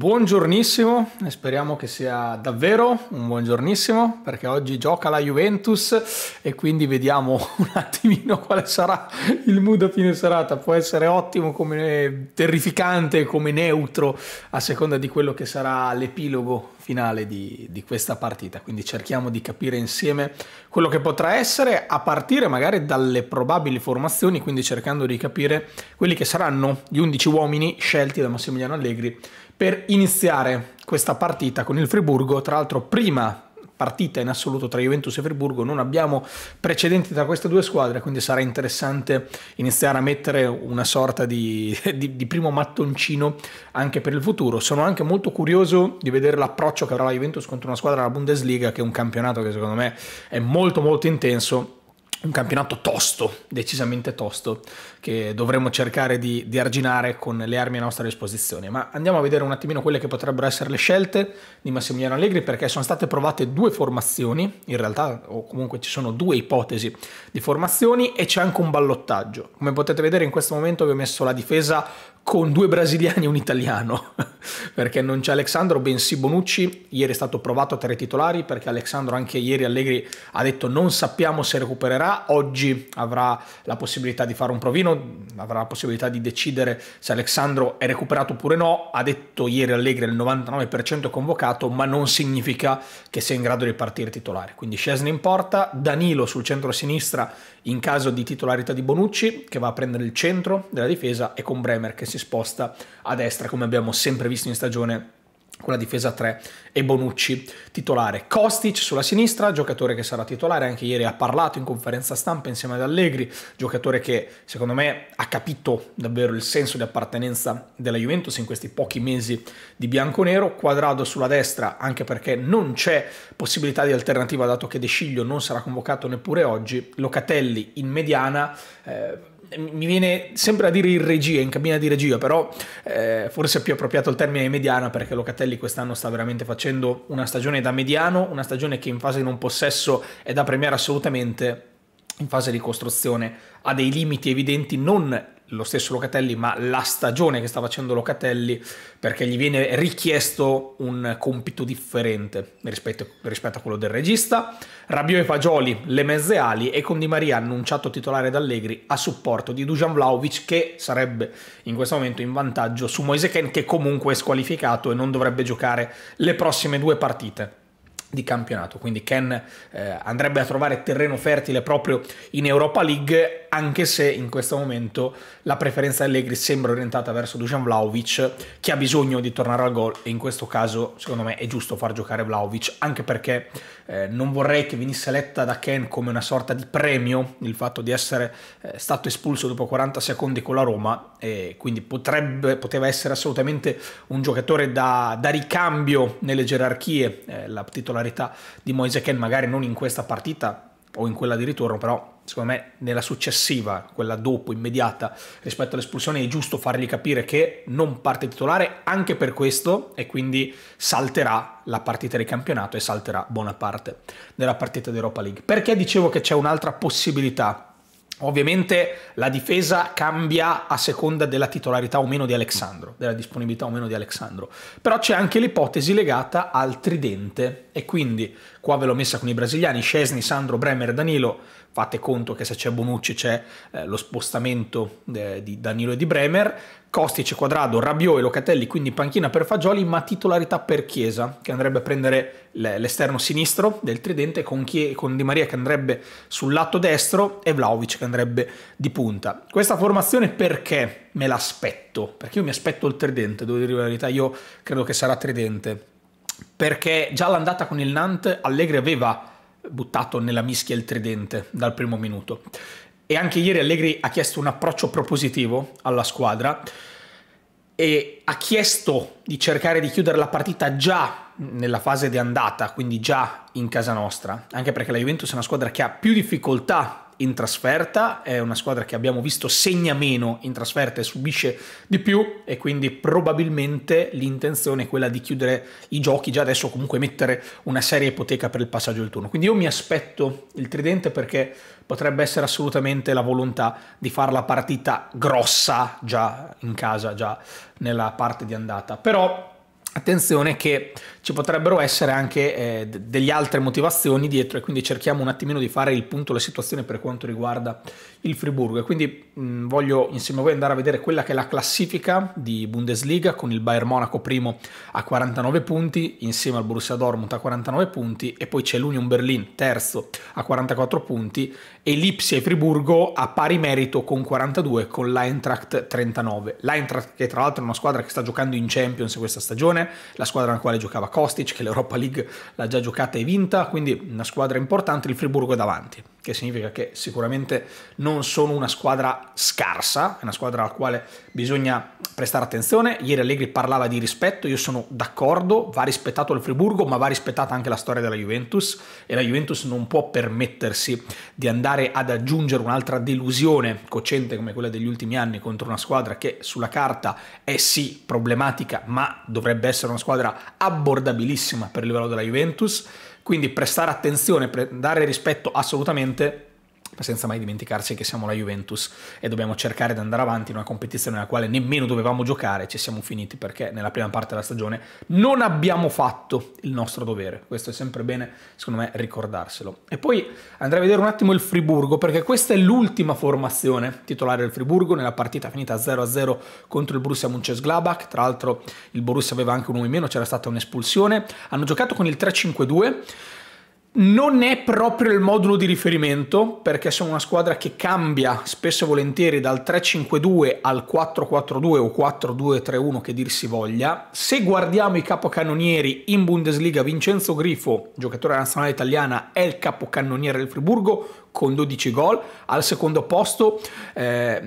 Buongiornissimo, speriamo che sia davvero un buongiornissimo perché oggi gioca la Juventus e quindi vediamo un attimino quale sarà il mood a fine serata. Può essere ottimo come terrificante, come neutro a seconda di quello che sarà l'epilogo finale di, di questa partita. Quindi cerchiamo di capire insieme quello che potrà essere a partire magari dalle probabili formazioni, quindi cercando di capire quelli che saranno gli 11 uomini scelti da Massimiliano Allegri per iniziare questa partita con il Friburgo, tra l'altro prima partita in assoluto tra Juventus e Friburgo, non abbiamo precedenti tra queste due squadre, quindi sarà interessante iniziare a mettere una sorta di, di, di, primo mattoncino anche per il futuro. Sono anche molto curioso di vedere l'approccio che avrà la Juventus contro una squadra della Bundesliga, che è un campionato che secondo me è molto molto intenso un campionato tosto, decisamente tosto, che dovremmo cercare di, di, arginare con le armi a nostra disposizione. Ma andiamo a vedere un attimino quelle che potrebbero essere le scelte di Massimiliano Allegri, perché sono state provate due formazioni, in realtà, o comunque ci sono due ipotesi di formazioni, e c'è anche un ballottaggio. Come potete vedere in questo momento vi ho messo la difesa con due brasiliani e un italiano, perché non c'è Alexandro, bensì Bonucci, ieri è stato provato a tre titolari, perché Alexandro anche ieri Allegri ha detto non sappiamo se recupererà, oggi avrà la possibilità di fare un provino, avrà la possibilità di decidere se Alexandro è recuperato oppure no, ha detto ieri Allegri il 99% convocato, ma non significa che sia in grado di partire titolare, quindi Scesni in porta, Danilo sul centro-sinistra in caso di titolarità di Bonucci, che va a prendere il centro della difesa, e con Bremer che si sposta a destra, come abbiamo sempre visto in stagione con la difesa 3 e Bonucci titolare. Kostic sulla sinistra, giocatore che sarà titolare, anche ieri ha parlato in conferenza stampa insieme ad Allegri, giocatore che secondo me ha capito davvero il senso di appartenenza della Juventus in questi pochi mesi di bianco-nero, quadrado sulla destra anche perché non c'è possibilità di alternativa dato che De Sciglio non sarà convocato neppure oggi, Locatelli in mediana, eh, mi viene sempre a dire in regia, in cabina di regia, però eh, forse è più appropriato il termine mediana perché Locatelli quest'anno sta veramente facendo una stagione da mediano, una stagione che in fase di non possesso è da premiare assolutamente, in fase di costruzione. Ha dei limiti evidenti non lo stesso Locatelli, ma la stagione che sta facendo Locatelli, perché gli viene richiesto un compito differente rispetto, rispetto a quello del regista. Rabiot e Fagioli, le mezze ali, e con Di Maria annunciato titolare da Allegri a supporto di Dujan Vlaovic, che sarebbe in questo momento in vantaggio su Moise Ken, che comunque è squalificato e non dovrebbe giocare le prossime due partite di campionato, quindi Ken eh, andrebbe a trovare terreno fertile proprio in Europa League, anche se in questo momento la preferenza Allegri sembra orientata verso Dusan Vlaovic, che ha bisogno di tornare al gol e in questo caso secondo me è giusto far giocare Vlaovic, anche perché eh, non vorrei che venisse letta da Ken come una sorta di premio il fatto di essere eh, stato espulso dopo 40 secondi con la Roma, e quindi potrebbe, poteva essere assolutamente un giocatore da, da ricambio nelle gerarchie, eh, la titolarità titolarità di Moise Ken, magari non in questa partita o in quella di ritorno, però secondo me nella successiva, quella dopo, immediata rispetto all'espulsione, è giusto fargli capire che non parte titolare anche per questo e quindi salterà la partita di campionato e salterà buona parte della partita di Europa League. Perché dicevo che c'è un'altra possibilità Ovviamente la difesa cambia a seconda della titolarità o meno di Alexandro, della disponibilità o meno di Alexandro, però c'è anche l'ipotesi legata al tridente. E quindi qua ve l'ho messa con i brasiliani, Scesni, Sandro, Bremer Danilo, fate conto che se c'è Bonucci c'è eh, lo spostamento eh, di Danilo e di Bremer, Kostic, Quadrado, Rabiot e Locatelli, quindi panchina per Fagioli, ma titolarità per Chiesa, che andrebbe a prendere l'esterno sinistro del tridente, con, Chie- con Di Maria che andrebbe sul lato destro e Vlaovic che andrebbe di punta. Questa formazione perché me l'aspetto? Perché io mi aspetto il tridente, devo dire la verità, io credo che sarà tridente. Perché già l'andata con il Nantes Allegri aveva buttato nella mischia il tridente dal primo minuto. E anche ieri Allegri ha chiesto un approccio propositivo alla squadra e ha chiesto di cercare di chiudere la partita già nella fase di andata, quindi già in casa nostra, anche perché la Juventus è una squadra che ha più difficoltà in trasferta, è una squadra che abbiamo visto segna meno in trasferta e subisce di più e quindi probabilmente l'intenzione è quella di chiudere i giochi già adesso comunque mettere una seria ipoteca per il passaggio del turno. Quindi io mi aspetto il tridente perché potrebbe essere assolutamente la volontà di fare la partita grossa già in casa, già nella parte di andata. Però attenzione che ci potrebbero essere anche eh, delle altre motivazioni dietro e quindi cerchiamo un attimino di fare il punto, la situazione per quanto riguarda il Friburgo. E quindi mh, voglio insieme a voi andare a vedere quella che è la classifica di Bundesliga con il Bayern Monaco primo a 49 punti insieme al Borussia Dortmund a 49 punti e poi c'è l'Union Berlin terzo a 44 punti e l'Ipsia e Friburgo a pari merito con 42 con l'Eintracht 39 l'Eintracht che tra l'altro è una squadra che sta giocando in Champions questa stagione la squadra nella quale giocava Kostic che l'Europa League l'ha già giocata e vinta, quindi una squadra importante, il Friburgo è davanti, che significa che sicuramente non sono una squadra scarsa, è una squadra alla quale bisogna prestare attenzione. Ieri Allegri parlava di rispetto, io sono d'accordo, va rispettato il Friburgo, ma va rispettata anche la storia della Juventus e la Juventus non può permettersi di andare ad aggiungere un'altra delusione cocente come quella degli ultimi anni contro una squadra che sulla carta è sì problematica, ma dovrebbe essere una squadra abbordabilissima per il livello della Juventus. Quindi prestare attenzione, dare rispetto assolutamente senza mai dimenticarci che siamo la Juventus e dobbiamo cercare di andare avanti in una competizione nella quale nemmeno dovevamo giocare, ci siamo finiti perché nella prima parte della stagione non abbiamo fatto il nostro dovere. Questo è sempre bene, secondo me, ricordarselo. E poi andrei a vedere un attimo il Friburgo perché questa è l'ultima formazione titolare del Friburgo nella partita finita 0-0 contro il Borussia Mönchengladbach. Tra l'altro il Borussia aveva anche un uomo in meno, c'era stata un'espulsione. Hanno giocato con il 3-5-2 non è proprio il modulo di riferimento perché sono una squadra che cambia spesso e volentieri dal 3-5-2 al 4-4-2 o 4-2-3-1 che dir si voglia. Se guardiamo i capocannonieri in Bundesliga, Vincenzo Grifo, giocatore nazionale italiana, è il capocannoniere del Friburgo con 12 gol. Al secondo posto eh,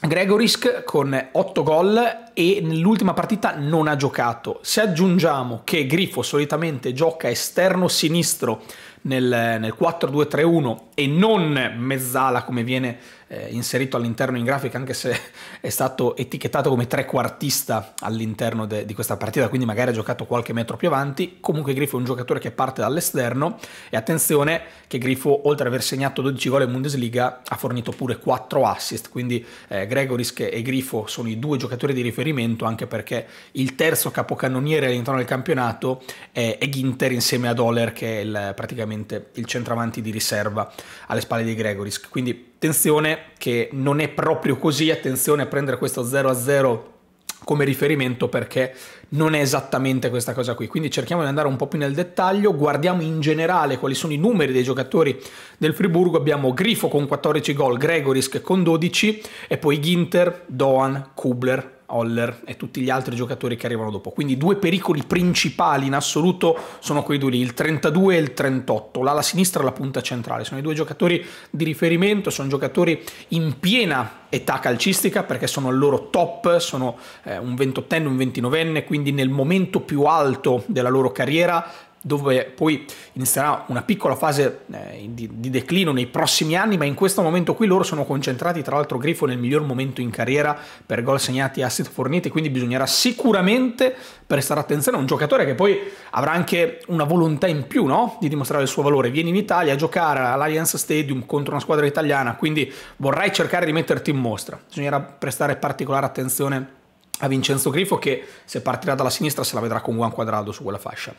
Gregorisk con 8 gol e nell'ultima partita non ha giocato. Se aggiungiamo che Grifo solitamente gioca esterno sinistro nel, nel 4-2-3-1 e non mezzala come viene eh, inserito all'interno in grafica anche se è stato etichettato come trequartista all'interno di questa partita quindi magari ha giocato qualche metro più avanti comunque Grifo è un giocatore che parte dall'esterno e attenzione che Grifo oltre ad aver segnato 12 gol in Bundesliga ha fornito pure 4 assist quindi eh, Gregorisk e Grifo sono i due giocatori di riferimento anche perché il terzo capocannoniere all'interno del campionato è, è Ginter insieme ad Oler che è il, praticamente il centravanti di riserva alle spalle di Gregorisk quindi attenzione che non è proprio così, attenzione a prendere questo 0 a 0 come riferimento perché non è esattamente questa cosa qui. Quindi cerchiamo di andare un po' più nel dettaglio, guardiamo in generale quali sono i numeri dei giocatori del Friburgo. Abbiamo Grifo con 14 gol, Gregorisk con 12 e poi Ginter, Doan, Kubler, Holler e tutti gli altri giocatori che arrivano dopo. Quindi due pericoli principali in assoluto sono quei due lì, il 32 e il 38, l'ala sinistra e la punta centrale. Sono i due giocatori di riferimento, sono giocatori in piena età calcistica perché sono al loro top, sono eh, un 28enne, un 29enne, quindi nel momento più alto della loro carriera dove poi inizierà una piccola fase eh, di, di, declino nei prossimi anni, ma in questo momento qui loro sono concentrati, tra l'altro Grifo nel miglior momento in carriera per gol segnati e asset forniti, quindi bisognerà sicuramente prestare attenzione a un giocatore che poi avrà anche una volontà in più no? di dimostrare il suo valore. Vieni in Italia a giocare all'Allianz Stadium contro una squadra italiana, quindi vorrai cercare di metterti in mostra. Bisognerà prestare particolare attenzione a Vincenzo Grifo che se partirà dalla sinistra se la vedrà con Juan Quadrado su quella fascia.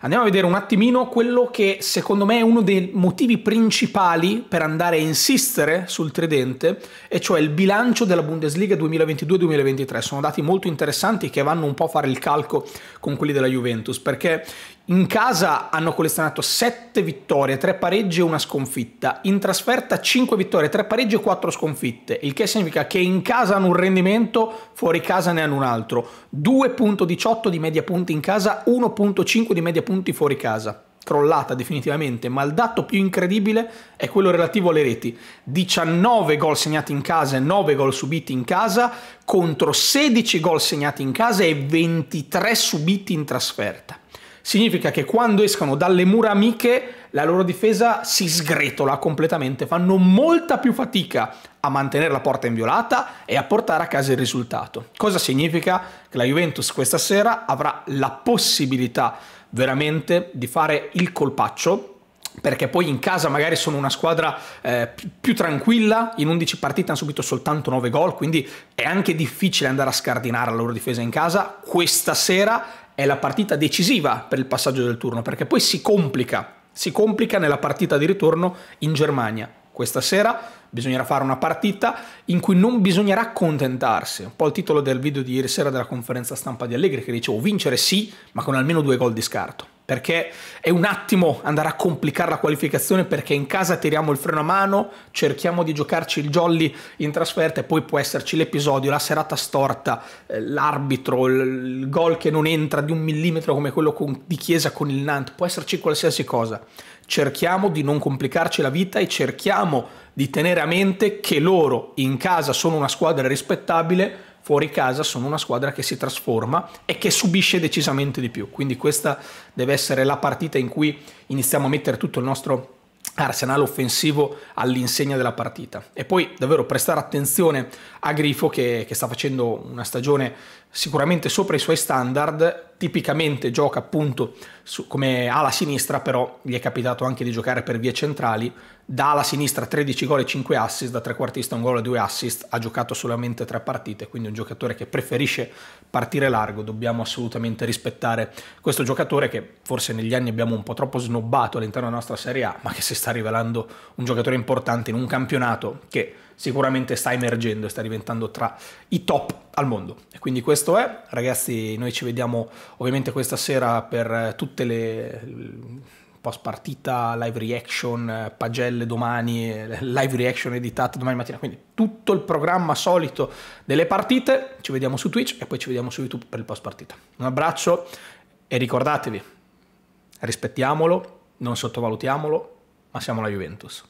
Andiamo a vedere un attimino quello che secondo me è uno dei motivi principali per andare a insistere sul tridente e cioè il bilancio della Bundesliga 2022-2023. Sono dati molto interessanti che vanno un po' a fare il calco con quelli della Juventus perché in casa hanno collezionato 7 vittorie, 3 pareggi e una sconfitta. In trasferta 5 vittorie, 3 pareggi e 4 sconfitte. Il che significa che in casa hanno un rendimento, fuori casa ne hanno un altro. 2.18 di media punti in casa, 1.5 di media punti fuori casa. Crollata definitivamente, ma il dato più incredibile è quello relativo alle reti. 19 gol segnati in casa e 9 gol subiti in casa contro 16 gol segnati in casa e 23 subiti in trasferta significa che quando escono dalle mura amiche la loro difesa si sgretola completamente, fanno molta più fatica a mantenere la porta inviolata e a portare a casa il risultato. Cosa significa? Che la Juventus questa sera avrà la possibilità veramente di fare il colpaccio perché poi in casa magari sono una squadra eh, più tranquilla, in 11 partite hanno subito soltanto 9 gol, quindi è anche difficile andare a scardinare la loro difesa in casa. Questa sera è la partita decisiva per il passaggio del turno, perché poi si complica, si complica nella partita di ritorno in Germania. Questa sera bisognerà fare una partita in cui non bisognerà accontentarsi. Un po' il titolo del video di ieri sera della conferenza stampa di Allegri che dicevo vincere sì, ma con almeno due gol di scarto perché è un attimo andare a complicare la qualificazione perché in casa tiriamo il freno a mano, cerchiamo di giocarci il jolly in trasferta e poi può esserci l'episodio, la serata storta, eh, l'arbitro, il gol che non entra di un millimetro come quello con, di Chiesa con il Nantes, può esserci qualsiasi cosa. Cerchiamo di non complicarci la vita e cerchiamo di tenere a mente che loro in casa sono una squadra rispettabile, fuori casa sono una squadra che si trasforma e che subisce decisamente di più. Quindi questa deve essere la partita in cui iniziamo a mettere tutto il nostro arsenale offensivo all'insegna della partita. E poi davvero prestare attenzione a Grifo che, che sta facendo una stagione sicuramente sopra i suoi standard, tipicamente gioca appunto su, come ala sinistra, però gli è capitato anche di giocare per vie centrali, da ala sinistra 13 gol e 5 assist, da trequartista un gol e 2 assist, ha giocato solamente 3 partite, quindi un giocatore che preferisce partire largo, dobbiamo assolutamente rispettare questo giocatore che forse negli anni abbiamo un po' troppo snobbato all'interno della nostra Serie A, ma che si sta rivelando un giocatore importante in un campionato che sicuramente sta emergendo e sta diventando tra i top al mondo. E quindi questo è, ragazzi, noi ci vediamo ovviamente questa sera per tutte le post partita, live reaction, pagelle domani, live reaction editate domani mattina, quindi tutto il programma solito delle partite, ci vediamo su Twitch e poi ci vediamo su YouTube per il post partita. Un abbraccio e ricordatevi, rispettiamolo, non sottovalutiamolo, ma siamo la Juventus.